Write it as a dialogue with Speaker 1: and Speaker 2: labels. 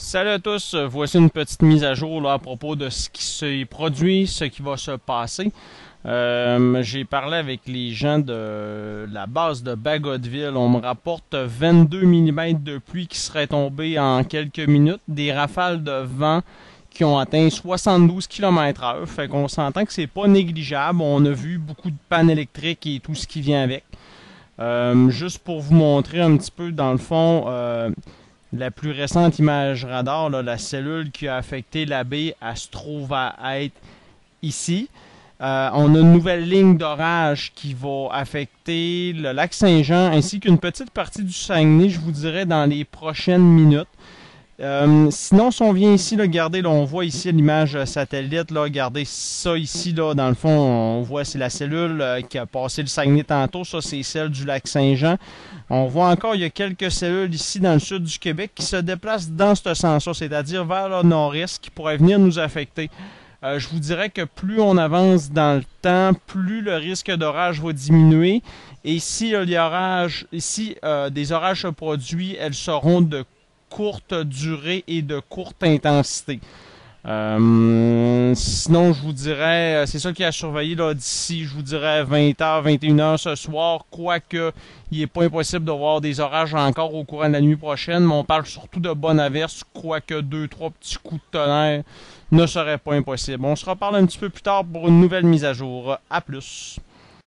Speaker 1: Salut à tous, voici une petite mise à jour à propos de ce qui s'est produit, ce qui va se passer. Euh, J'ai parlé avec les gens de la base de Bagotville. On me rapporte 22 mm de pluie qui seraient tombés en quelques minutes, des rafales de vent qui ont atteint 72 km h Fait qu'on s'entend que c'est pas négligeable. On a vu beaucoup de pannes électriques et tout ce qui vient avec. Euh, juste pour vous montrer un petit peu, dans le fond, euh, la plus récente image radar, la cellule qui a affecté la baie, elle se trouve à être ici. Euh, on a une nouvelle ligne d'orage qui va affecter le lac Saint-Jean ainsi qu'une petite partie du Saguenay, je vous dirais, dans les prochaines minutes. Euh, sinon, si on vient ici, regardez, on voit ici l'image satellite, là, regardez ça ici, là, dans le fond, on voit c'est la cellule euh, qui a passé le Saguenay tantôt, ça c'est celle du lac Saint-Jean. On voit encore, il y a quelques cellules ici dans le sud du Québec qui se déplacent dans ce sens-là, c'est-à-dire vers le nord-est, qui pourraient venir nous affecter. Euh, je vous dirais que plus on avance dans le temps, plus le risque d'orage va diminuer. Et euh, si des orages se produisent, elles seront de courte durée et de courte intensité. Euh, sinon, je vous dirais, euh, c'est ça qui a surveillé d'ici, je vous dirais 20h, 21h ce soir, quoique il n'est pas impossible de voir des orages encore au courant de la nuit prochaine, mais on parle surtout de bonnes averses, quoique deux, trois petits coups de tonnerre ne seraient pas impossibles. On se reparle un petit peu plus tard pour une nouvelle mise à jour. À plus.